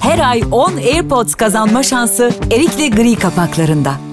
Her ay 10 AirPods kazanma şansı Erikli Gri kapaklarında.